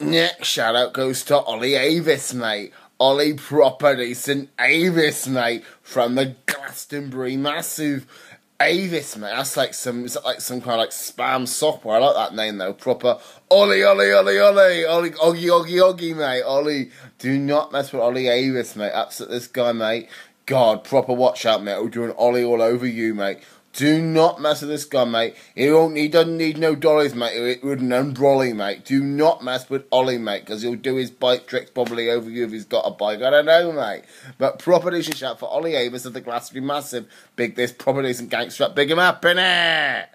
Next shout out goes to Ollie Eavis, mate. Ollie proper decent Eavis, mate, from the Glastonbury Massive. Eavis, mate. That's like some, is that like some kind of like spam software? I like that name though. Proper Ollie, Ollie, Ollie, Ollie, Ollie, Oggy, Oggy, Oggy, mate. Ollie, do not mess with Ollie Eavis, mate. Upset this guy, mate. God, proper watch out, mate. We'll do an Ollie all over you, mate. Do not mess with this guy, mate. He won't. He doesn't need no dollars, mate. It would an umbrolly, mate. Do not mess with Ollie, mate, because he'll do his bike tricks probably over you if he's got a bike. I don't know, mate. But proper decent shout for Ollie Eavis of the Glastonbury Massive. Big this proper decent gangster. Big him up, innit?